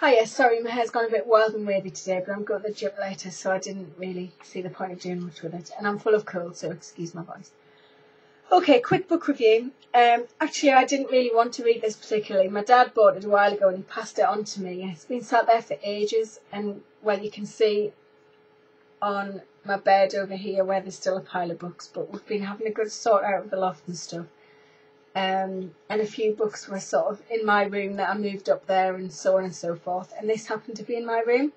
Hiya, sorry, my hair's gone a bit wild and wavy today, but I'm going to the gym later, so I didn't really see the point of doing much with it. And I'm full of cold, so excuse my voice. Okay, quick book review. Um, actually, I didn't really want to read this particularly. My dad bought it a while ago and he passed it on to me. It's been sat there for ages, and well, you can see on my bed over here where there's still a pile of books, but we've been having a good sort out of the loft and stuff. Um, and a few books were sort of in my room that I moved up there and so on and so forth. And this happened to be in my room.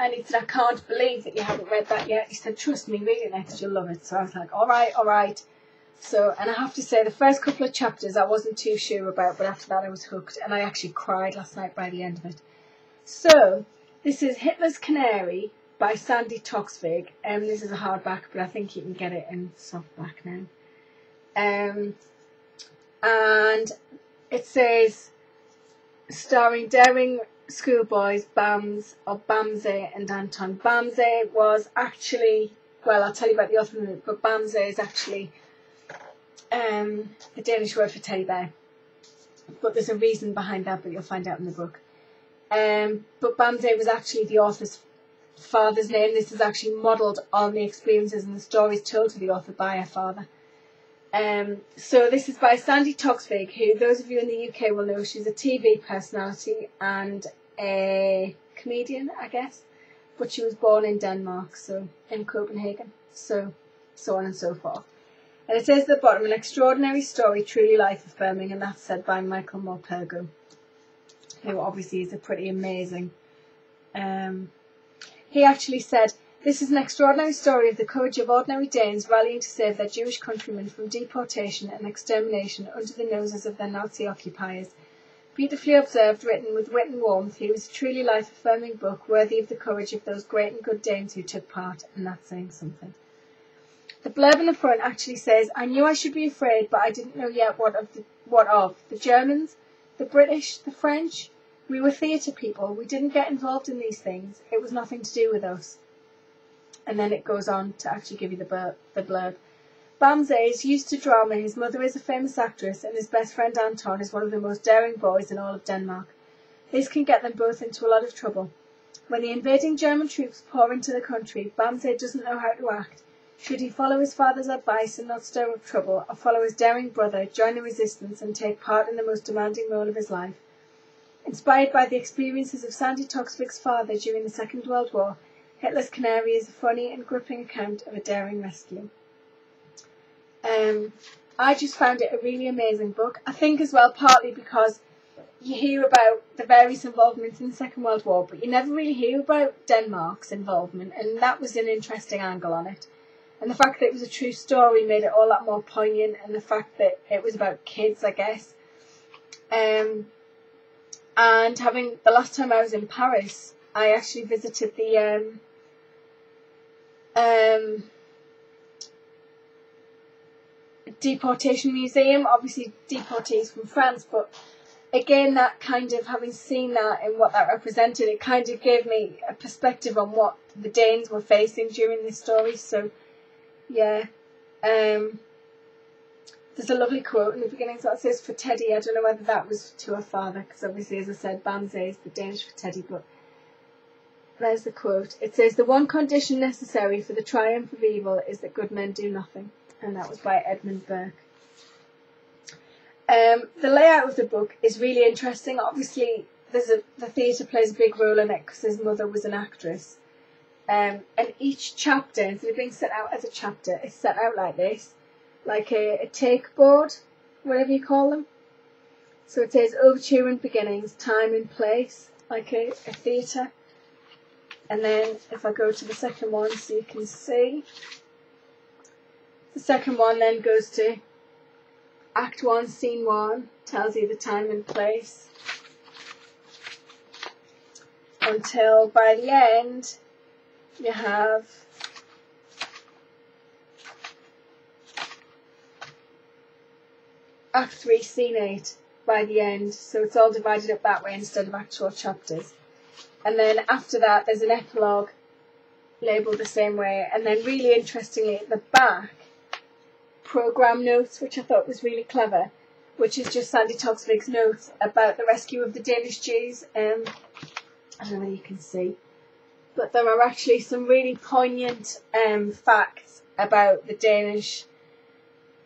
And he said, I can't believe that you haven't read that yet. He said, trust me, read it next, you'll love it. So I was like, all right, all right. So, and I have to say, the first couple of chapters I wasn't too sure about, but after that I was hooked. And I actually cried last night by the end of it. So, this is Hitler's Canary by Sandi Toksvig. Um, this is a hardback, but I think you can get it in softback now. Um, and it says starring daring schoolboys Bams of Bamse and Anton. Bamse was actually well, I'll tell you about the a minute, but Bamse is actually um, the Danish word for teddy bear. But there's a reason behind that, but you'll find out in the book. Um, but Bamse was actually the author's father's name. This is actually modelled on the experiences and the stories told to the author by her father. Um, so this is by Sandi Toksvig, who those of you in the UK will know she's a TV personality and a comedian, I guess. But she was born in Denmark, so in Copenhagen. So so on and so forth. And it says at the bottom, an extraordinary story, truly life affirming, and that's said by Michael Morpurgo, who obviously is a pretty amazing. Um, he actually said, this is an extraordinary story of the courage of ordinary Danes rallying to save their Jewish countrymen from deportation and extermination under the noses of their Nazi occupiers. Beautifully observed, written with wit and warmth, he was a truly life-affirming book, worthy of the courage of those great and good Danes who took part, and that's saying something. The blurb in the front actually says, I knew I should be afraid, but I didn't know yet what of the, what of. The Germans, the British, the French. We were theatre people. We didn't get involved in these things. It was nothing to do with us and then it goes on to actually give you the. The blurb. Bamse is used to drama. His mother is a famous actress, and his best friend Anton is one of the most daring boys in all of Denmark. This can get them both into a lot of trouble. When the invading German troops pour into the country, Bamse doesn't know how to act. Should he follow his father's advice and not stir up trouble, or follow his daring brother, join the resistance, and take part in the most demanding role of his life? Inspired by the experiences of Sandi Toksvig's father during the Second World War, Hitler's Canary is a funny and gripping account of a daring rescue. Um, I just found it a really amazing book. I think as well, partly because you hear about the various involvements in the Second World War, but you never really hear about Denmark's involvement, and that was an interesting angle on it. And the fact that it was a true story made it all that more poignant, and the fact that it was about kids, I guess. Um, and having the last time I was in Paris, I actually visited the um, um, deportation museum. Obviously, deportees from France, but again, that kind of having seen that and what that represented, it kind of gave me a perspective on what the Danes were facing during this story. So, yeah. Um, there's a lovely quote in the beginning that says for Teddy. I don't know whether that was to her father, because obviously, as I said, Bamse is the Danish for Teddy, but there's the quote. It says, The one condition necessary for the triumph of evil is that good men do nothing. And that was by Edmund Burke. Um, the layout of the book is really interesting. Obviously, a, the theatre plays a big role in it because his mother was an actress. Um, and each chapter, instead of being set out as a chapter, is set out like this, like a, a take board, whatever you call them. So it says overture and beginnings, time and place, like a, a theatre. And then if I go to the second one so you can see, the second one then goes to Act 1, Scene 1, tells you the time and place, until by the end you have Act 3, Scene 8 by the end, so it's all divided up that way instead of actual chapters. And then after that, there's an epilogue labelled the same way. And then, really interestingly, at the back, program notes, which I thought was really clever. which is just Sandi Toksvig's notes about the rescue of the Danish Jews. Um, I don't know if you can see, but there are actually some really poignant um, facts about the Danish,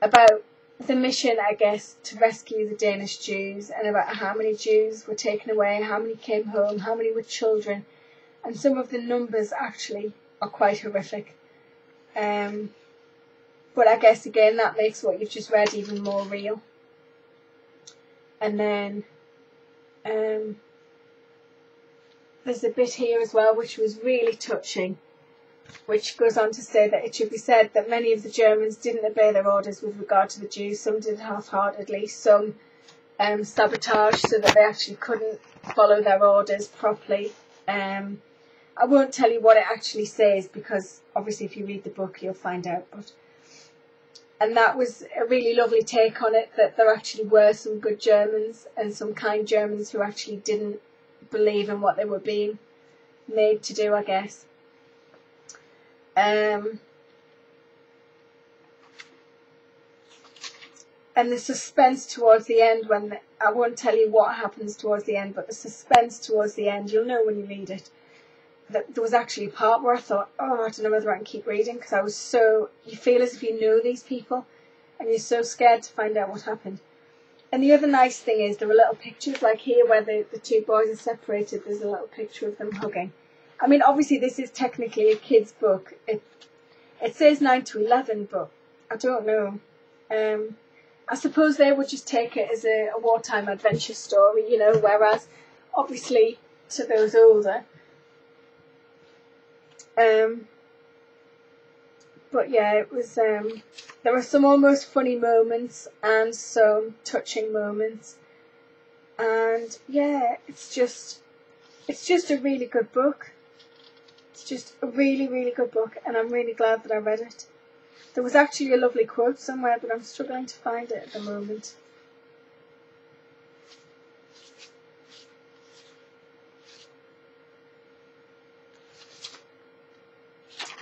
about the mission, I guess, to rescue the Danish Jews and about how many Jews were taken away, how many came home, how many were children, and some of the numbers actually are quite horrific. Um, but I guess again that makes what you've just read even more real. And then um, there's a bit here as well which was really touching, which goes on to say that it should be said that many of the Germans didn't obey their orders with regard to the Jews. Some did half-heartedly, some um, sabotage so that they actually couldn't follow their orders properly. Um, I won't tell you what it actually says because obviously if you read the book you'll find out. But and that was a really lovely take on it that there actually were some good Germans and some kind Germans who actually didn't believe in what they were being made to do, I guess. Um, and the suspense towards the end when the, I won't tell you what happens towards the end, but the suspense towards the end, you'll know when you read it that there was actually a part where I thought, oh, I don't know whether I can keep reading because I was so, you feel as if you know these people and you're so scared to find out what happened. And the other nice thing is there are little pictures, like here where the, the two boys are separated, there's a little picture of them hugging. I mean, obviously this is technically a kid's book. It, it says 9 to 11, but I don't know. Um, I suppose they would just take it as a, a wartime adventure story, you know, whereas obviously to those older, um, but yeah, it was. Um, there were some almost funny moments and some touching moments, and yeah, it's just, it's just a really good book. It's just a really, really good book, and I'm really glad that I read it. There was actually a lovely quote somewhere, but I'm struggling to find it at the moment.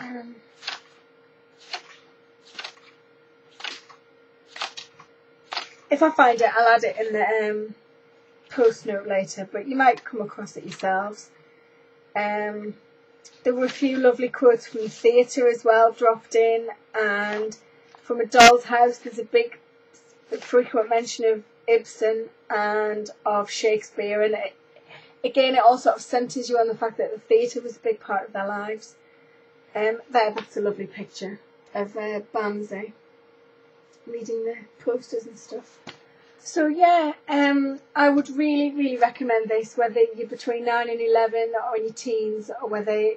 Um, if I find it, I'll add it in the um, post note later, but you might come across it yourselves. Um, there were a few lovely quotes from the theatre as well dropped in, and from A Doll's House, there's a big, frequent mention of Ibsen and of Shakespeare, and it, again, it all sort of centres you on the fact that the theatre was a big part of their lives. Um, there, that's a lovely picture of uh, Bamse reading the posters and stuff. So yeah, um, I would really, really recommend this, whether you're between 9 and 11 or in your teens or whether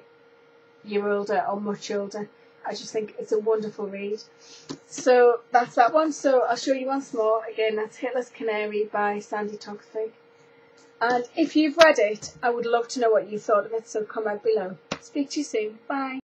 you're older or much older. I just think it's a wonderful read. So that's that one. So I'll show you once more. Again, that's Hitler's Canary by Sandi Toksvig. And if you've read it, I would love to know what you thought of it, so comment below. Speak to you soon. Bye.